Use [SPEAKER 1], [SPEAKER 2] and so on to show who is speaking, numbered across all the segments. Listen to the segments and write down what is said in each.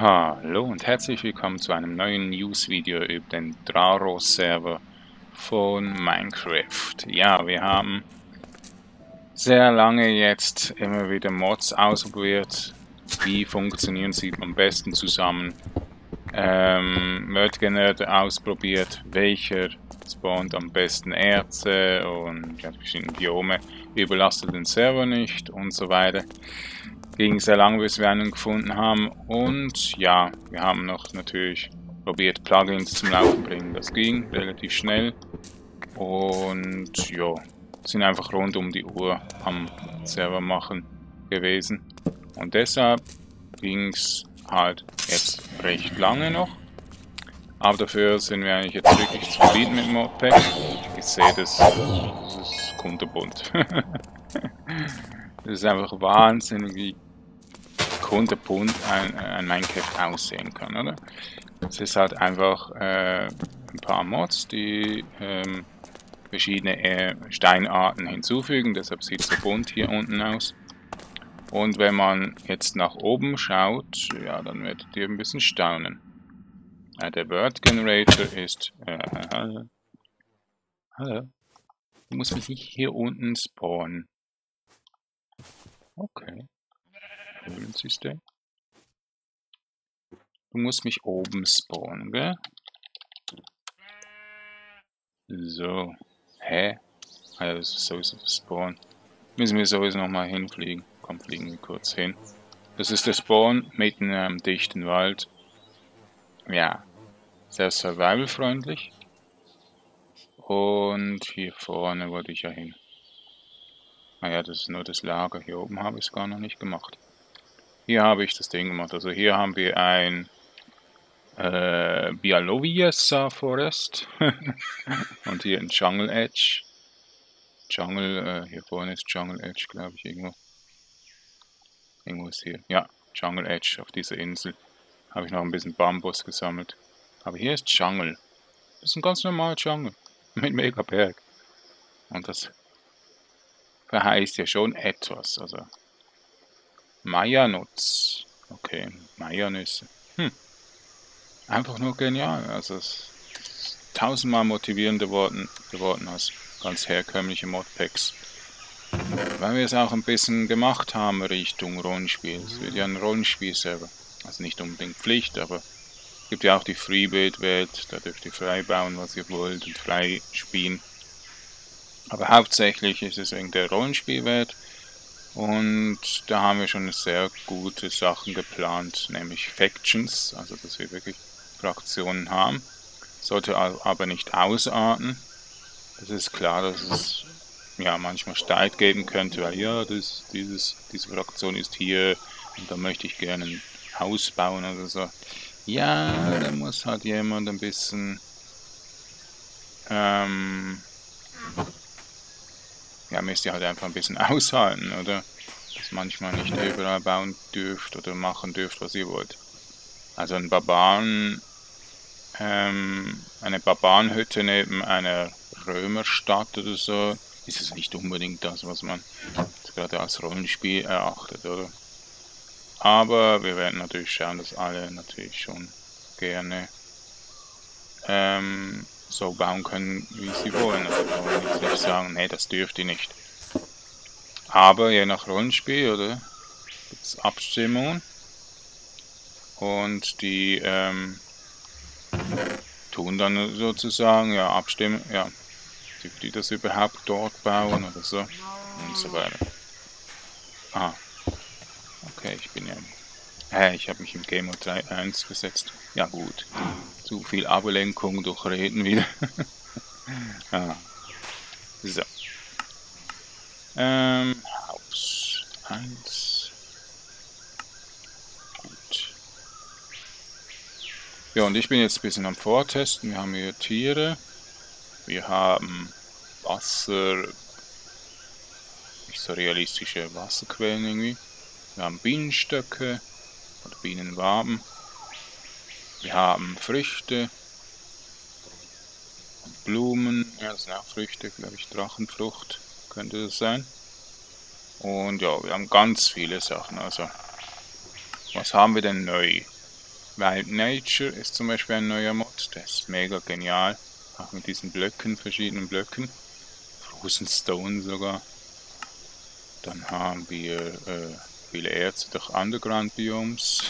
[SPEAKER 1] Hallo und herzlich willkommen zu einem neuen News-Video über den Draros-Server von Minecraft. Ja, wir haben sehr lange jetzt immer wieder Mods ausprobiert. Wie funktionieren sie am besten zusammen? Ähm, Word ausprobiert, welcher spawnt am besten Erze und ja, verschiedene Biome, überlastet den Server nicht und so weiter ging sehr lange, bis wir einen gefunden haben. Und ja, wir haben noch natürlich probiert, Plugins zum Laufen bringen. Das ging relativ schnell. Und ja, sind einfach rund um die Uhr am Server machen gewesen. Und deshalb ging es halt jetzt recht lange noch. Aber dafür sind wir eigentlich jetzt wirklich zufrieden mit Modpack. Ich sehe das, das ist kunterbunt. das ist einfach wahnsinnig, wie kunterbunt ein, ein Minecraft aussehen kann, oder? Es ist halt einfach äh, ein paar Mods, die ähm, verschiedene äh, Steinarten hinzufügen, deshalb sieht es so bunt hier unten aus. Und wenn man jetzt nach oben schaut, ja, dann werdet ihr ein bisschen staunen. Äh, der Word Generator ist... Äh, hallo. Hallo. Du musst mich nicht hier unten spawnen. Okay. Höhlensystem. Du musst mich oben spawnen, gell? So. Hä? Ah ja, das ist sowieso Spawn. Müssen wir sowieso nochmal hinfliegen. Komm, fliegen wir kurz hin. Das ist der Spawn mitten in einem dichten Wald. Ja. Sehr survival-freundlich. Und hier vorne wollte ich ja hin. Naja, ah das ist nur das Lager. Hier oben habe ich es gar noch nicht gemacht. Hier habe ich das Ding gemacht. Also hier haben wir ein äh, Bialowiesa Forest und hier ein Jungle Edge. Jungle, äh, hier vorne ist Jungle Edge, glaube ich, irgendwo. Irgendwo ist hier. Ja, Jungle Edge auf dieser Insel. Habe ich noch ein bisschen Bambus gesammelt. Aber hier ist Jungle. Das ist ein ganz normaler Jungle. Mit mega Berg. Und das verheißt ja schon etwas. Also Maya-Nutz. Okay, Maya-Nüsse. Hm. Einfach nur genial. Also es ist tausendmal motivierender geworden, geworden als ganz herkömmliche Modpacks. Weil wir es auch ein bisschen gemacht haben Richtung Rollenspiel. Es wird ja ein Rollenspiel selber. Also nicht unbedingt Pflicht, aber es gibt ja auch die Freebuild-Welt. Da dürft ihr frei bauen, was ihr wollt und frei spielen. Aber hauptsächlich ist es wegen der Rollenspielwelt und da haben wir schon sehr gute Sachen geplant, nämlich Factions, also dass wir wirklich Fraktionen haben. Sollte aber nicht ausarten. Es ist klar, dass es ja manchmal Streit geben könnte, weil ja, das, dieses, diese Fraktion ist hier und da möchte ich gerne ein Haus bauen oder so. Ja, da muss halt jemand ein bisschen ähm, ja, müsst ihr halt einfach ein bisschen aushalten, oder? Dass manchmal nicht überall bauen dürft oder machen dürft, was ihr wollt. Also ein Barbaren, ähm, eine Barbarenhütte neben einer Römerstadt oder so, ist es nicht unbedingt das, was man gerade als Rollenspiel erachtet, oder? Aber wir werden natürlich schauen, dass alle natürlich schon gerne ähm, so bauen können, wie sie wollen. Also wollen nicht sagen, nee, das dürft ihr nicht. Aber je nach Rollenspiel, oder? Gibt es Abstimmungen. Und die ähm, tun dann sozusagen, ja, abstimmen, ja, dürft ihr das überhaupt dort bauen oder so. Und so weiter. Ah. Okay, ich bin ja. Hä, ich habe mich im Game Mode 3.1 gesetzt. Ja gut. Zu viel Ablenkung durch Reden wieder. ah. So. Ähm, Haus 1. Gut. Ja, und ich bin jetzt ein bisschen am Vortesten. Wir haben hier Tiere. Wir haben Wasser. Nicht so realistische Wasserquellen irgendwie. Wir haben Bienenstöcke oder Bienenwaben. Wir haben Früchte. Blumen. Ja, das sind auch Früchte, glaube ich. Drachenfrucht könnte das sein. Und ja, wir haben ganz viele Sachen. Also, was haben wir denn neu? Wild Nature ist zum Beispiel ein neuer Mod, der ist mega genial. Auch mit diesen Blöcken, verschiedenen Blöcken. Frozen Stone sogar. Dann haben wir äh, viele Erze durch Underground Biomes.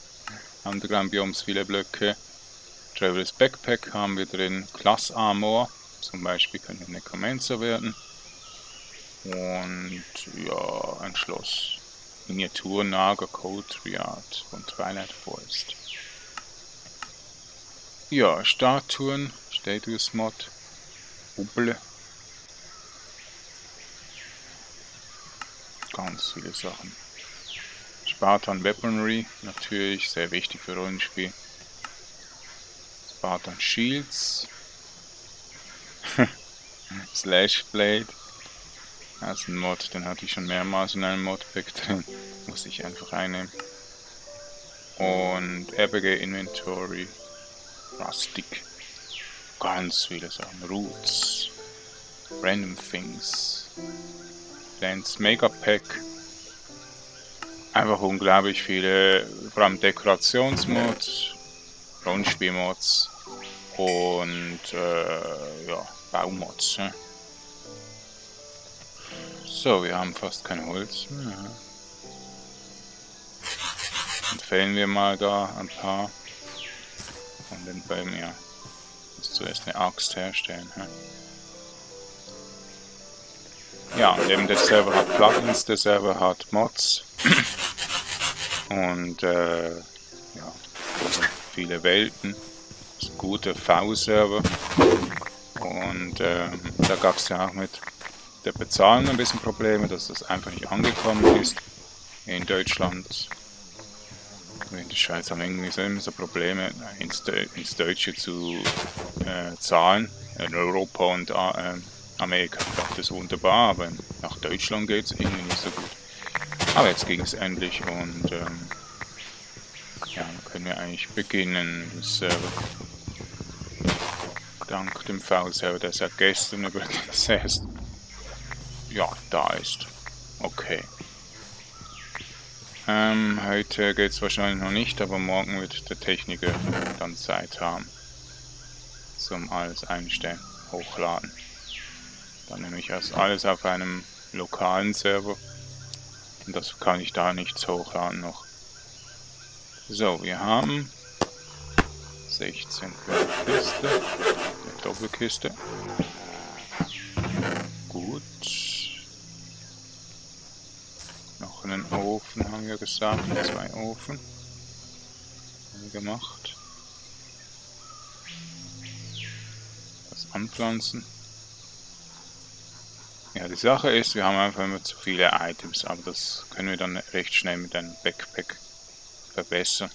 [SPEAKER 1] Underground Biomes, viele Blöcke. Travelers Backpack haben wir drin. Class Armor, zum Beispiel können wir Necromancer werden. Und ja, ein Schloss. Miniatur Naga Code Triad von Twilight Forest. Ja, Statuen, Status Mod, Bubble. Ganz viele Sachen. Spartan Weaponry, natürlich sehr wichtig für Rollenspiel. Spartan Shields. Slash Blade. Das ist ein Mod, den hatte ich schon mehrmals in einem Modpack drin. Muss ich einfach einnehmen. Und RPG Inventory. Rustic. Ganz viele Sachen. Roots. Random Things. Dance Mega Pack. Einfach unglaublich viele, vor allem Dekorationsmods, Rollenspielmods und äh, ja, Baumods. Ne? So, wir haben fast kein Holz mehr. Dann fällen wir mal da ein paar von den Bäumen. Ja, muss zuerst eine Axt herstellen. He? Ja, und eben der Server hat Plugins, der Server hat Mods. Und äh, ja, viele Welten. Guter V-Server. Und äh, da gab es ja auch mit der Bezahlung ein bisschen Probleme, dass das einfach nicht angekommen ist. In Deutschland, in der Schweiz haben irgendwie so immer so Probleme, ins, ins Deutsche zu äh, zahlen. In Europa und äh, Amerika klappt das wunderbar, aber nach Deutschland geht es irgendwie nicht so gut. Aber jetzt ging es endlich und ähm, ja, können wir eigentlich beginnen. Das, äh, dank dem V-Server, der seit gestern übrigens erst ja, da ist. Okay. Ähm, heute geht es wahrscheinlich noch nicht, aber morgen wird der Techniker dann Zeit haben. Zum alles einstellen, hochladen. Dann nehme ich erst alles auf einem lokalen Server. Und das kann ich da nichts hochladen noch. So, wir haben 16 für die Kiste, eine Doppelkiste. Gut. Noch einen Ofen haben wir gesagt, zwei Ofen haben wir gemacht. Das anpflanzen. Ja, die Sache ist, wir haben einfach immer zu viele Items, aber das können wir dann recht schnell mit einem Backpack verbessern.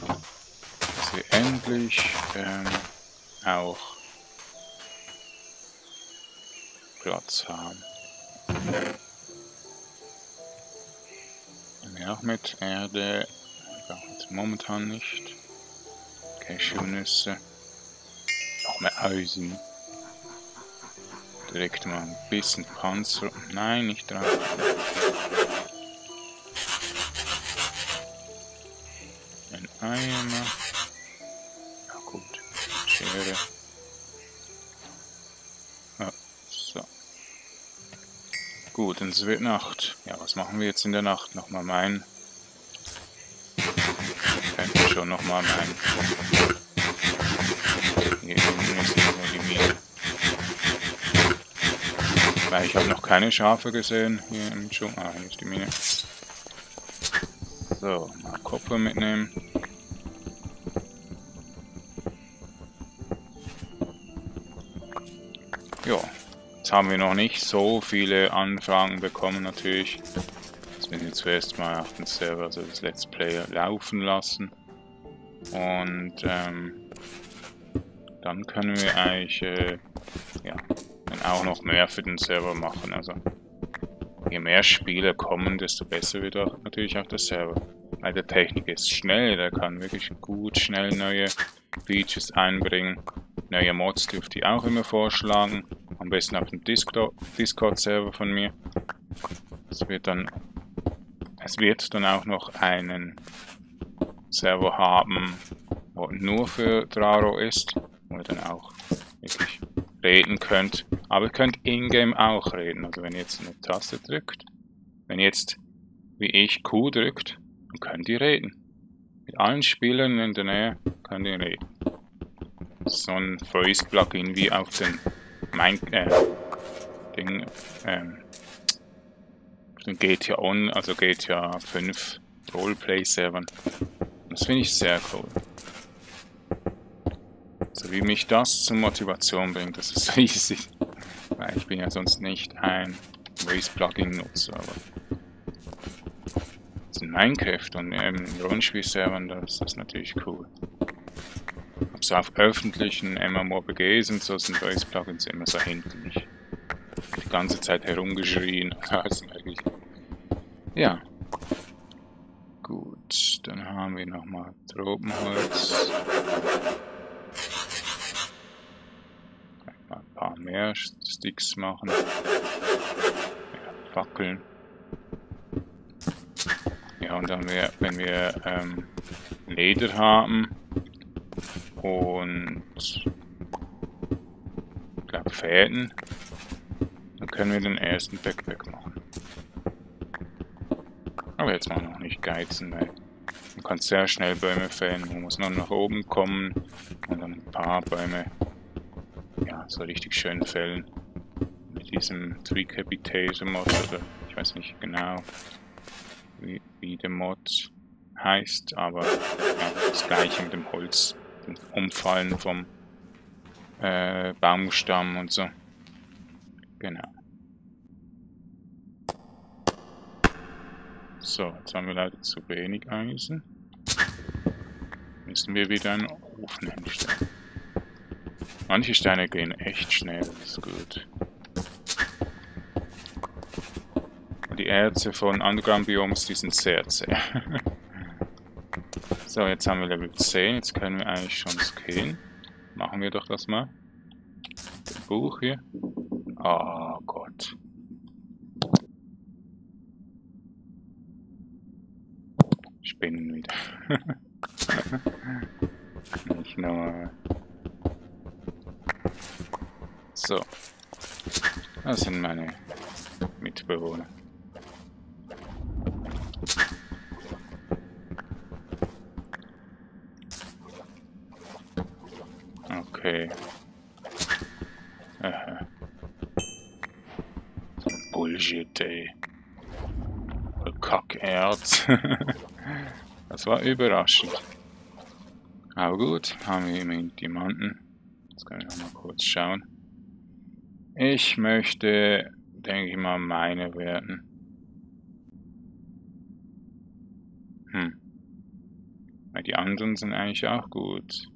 [SPEAKER 1] Dass wir endlich ähm, auch Platz haben. Mehr mit Erde momentan nicht. Cashewnüsse. Noch mehr Eisen direkt mal ein bisschen Panzer. Nein, nicht drauf. Ein Eimer. Ja gut. Schere. Ja, so. Gut, es wird Nacht. Ja, was machen wir jetzt in der Nacht? Nochmal mein... Ich könnte schon nochmal mein... Ich habe noch keine Schafe gesehen hier im Dschungel. Ah, hier ist die Mine. So, mal Kupfer mitnehmen. Ja, jetzt haben wir noch nicht so viele Anfragen bekommen natürlich. Jetzt müssen wir zuerst mal auf den Server, also das Let's Play laufen lassen. Und ähm, dann können wir eigentlich äh, ja, auch noch mehr für den Server machen. Also je mehr Spieler kommen, desto besser wird auch natürlich auch der Server. Weil der Technik ist schnell, der kann wirklich gut schnell neue Features einbringen. Neue Mods dürfte ich auch immer vorschlagen. Am besten auf dem Discord-Server von mir. Es wird dann es wird dann auch noch einen Server haben, wo nur für Draro ist, wo dann auch wirklich reden könnt. Aber ihr könnt in-game auch reden. Also wenn ihr jetzt eine Taste drückt, wenn ihr jetzt wie ich Q drückt, dann könnt ihr reden. Mit allen Spielern in der Nähe könnt ihr reden. So ein Voice-Plugin wie auf den mein, äh, Ding, ähm, GTA On, also GTA 5 Roleplay-Servern. Das finde ich sehr cool. Wie mich das zur Motivation bringt, das ist riesig. Weil ich bin ja sonst nicht ein Race-Plugin-Nutzer, aber in Minecraft und im Rollenspiel-Servern, das ist natürlich cool. Also auf öffentlichen MMORPGs und so sind Race-Plugins immer so hinterlich. Die ganze Zeit herumgeschrien, alles mögliche. Ja. Gut, dann haben wir nochmal Tropenholz. Mehr Sticks machen. Ja, Fackeln. Ja, und dann, wir, wenn wir ähm, Leder haben und ich glaube Fäden, dann können wir den ersten Backpack machen. Aber jetzt mal noch nicht geizen, weil man kann sehr schnell Bäume fällen. Man muss nur nach oben kommen und dann ein paar Bäume so richtig schön fällen. Mit diesem Tricapitator Mod oder ich weiß nicht genau wie, wie der Mod heißt, aber ja, das gleiche mit dem Holz, dem Umfallen vom äh, Baumstamm und so. Genau. So, jetzt haben wir leider zu wenig Eisen. Müssen wir wieder einen Ofen hinstellen. Manche Steine gehen echt schnell, das ist gut. die Erze von Underground-Bioms, die sind sehr zäh. so, jetzt haben wir Level 10, jetzt können wir eigentlich schon skillen. Machen wir doch das mal. Das Buch hier. Oh Gott. Spinnen wieder. Nicht nur. So. Das sind meine Mitbewohner. Okay. Aha. Bullshit, ey. Kackerz. das war überraschend. Aber gut, haben wir immerhin Diamanten. Jetzt können wir noch mal kurz schauen. Ich möchte, denke ich mal, meine werden. Hm. Weil die anderen sind eigentlich auch gut.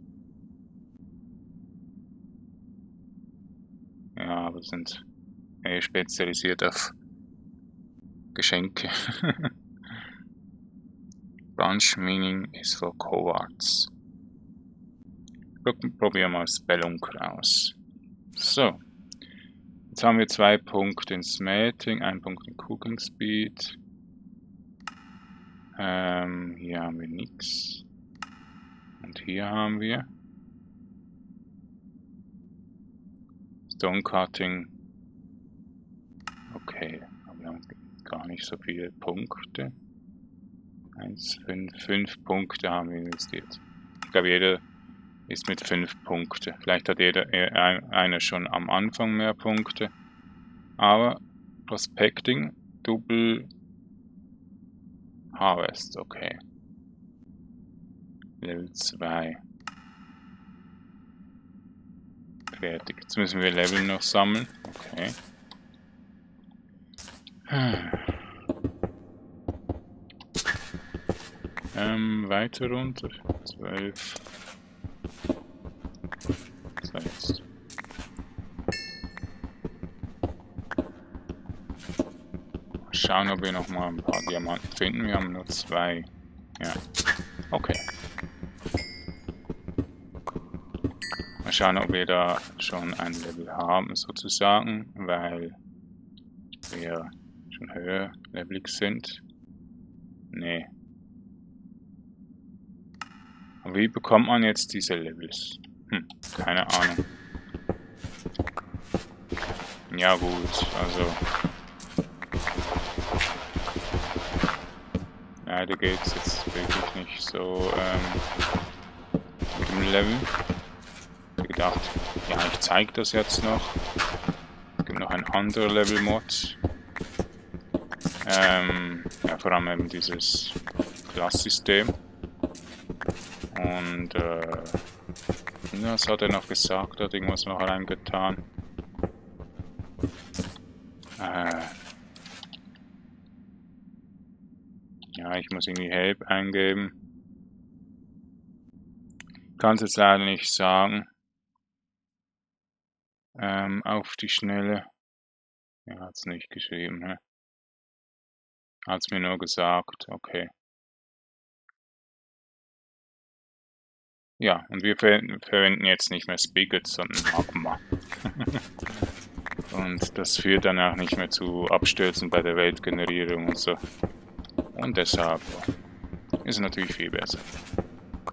[SPEAKER 1] Ja, aber sind eher spezialisiert auf Geschenke. Branch Meaning ist für Cowards. Probieren wir mal Spelunk aus. So. Jetzt haben wir zwei Punkte in Smelting, ein Punkt in Cooking Speed. Ähm, hier haben wir nichts. Und hier haben wir Stonecutting. Okay, aber wir haben gar nicht so viele Punkte. 1, 5, 5 Punkte haben wir investiert. Ich glaube, jeder ist mit 5 Punkte. Vielleicht hat jeder äh, einer schon am Anfang mehr Punkte. Aber Prospecting, Double Harvest, okay. Level 2. fertig. Jetzt müssen wir Level noch sammeln. Okay. Ähm, weiter runter. 12. Jetzt. Schauen, ob wir noch mal ein paar Diamanten finden. Wir haben nur zwei. Ja. Okay. Mal schauen, ob wir da schon ein Level haben, sozusagen, weil wir schon höher levelig sind. Nee. Wie bekommt man jetzt diese Levels? Hm, keine Ahnung. Ja gut, also... Leider geht es jetzt wirklich nicht so ähm, mit dem Level. Ich gedacht, ja ich zeige das jetzt noch. Es gibt noch ein anderer Level-Mod. Ähm, ja, vor allem eben dieses Klassystem. Und äh, was hat er noch gesagt? Hat irgendwas noch reingetan? Äh, ja, ich muss irgendwie Help eingeben. Kann es jetzt leider nicht sagen. Ähm, auf die Schnelle. Er hat es nicht geschrieben, ne? Hat es mir nur gesagt, okay. Ja, und wir verwenden jetzt nicht mehr Spigot, sondern Magma. und das führt dann auch nicht mehr zu Abstürzen bei der Weltgenerierung und so. Und deshalb ist es natürlich viel besser.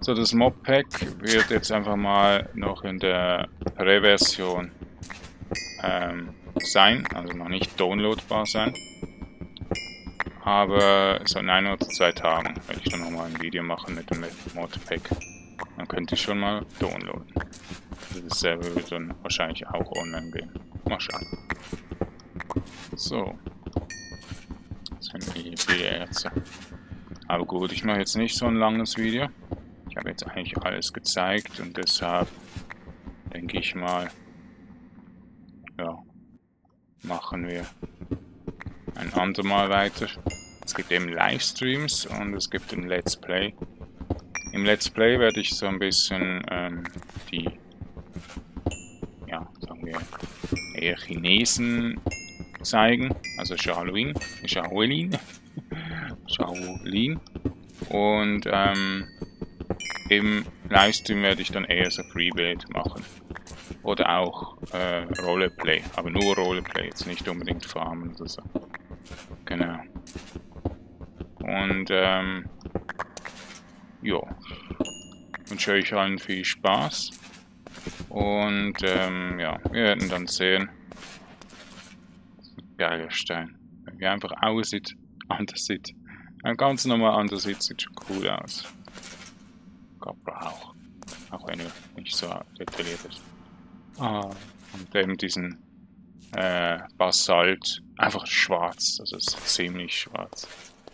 [SPEAKER 1] So, das Mob-Pack wird jetzt einfach mal noch in der Reversion ähm, sein, also noch nicht downloadbar sein. Aber so in ein oder zwei Tagen werde ich dann nochmal ein Video machen mit dem Modpack. Dann könnte schon mal downloaden. Dasselbe wird dann wahrscheinlich auch online gehen. Mal schauen. So. Das sind die Bierärze. Aber gut, ich mache jetzt nicht so ein langes Video. Ich habe jetzt eigentlich alles gezeigt und deshalb denke ich mal, ja, machen wir ein andermal weiter. Es gibt eben Livestreams und es gibt ein Let's Play. Im Let's Play werde ich so ein bisschen ähm, die, ja, sagen wir, eher Chinesen zeigen, also Shaolin, Shaolin, Shaolin. Und ähm, im Livestream werde ich dann eher so Freebuild machen. Oder auch äh, Roleplay, aber nur Roleplay, jetzt nicht unbedingt Farmen oder so. Genau. Und ähm, ja, wünsche euch allen viel Spaß. Und ähm, ja, wir werden dann sehen. Geiler Stein. Wie er einfach aussieht, anders sieht. Ein ganz normal anders sieht, sieht schon cool aus. Copper auch. Auch wenn er nicht so detailliert ist. Ah, und eben diesen äh, Basalt einfach schwarz. Das ist ziemlich schwarz.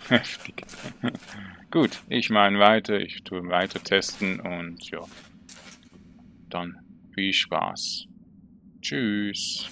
[SPEAKER 1] Heftig. Gut, ich meine weiter, ich tue weiter testen und ja, dann viel Spaß. Tschüss.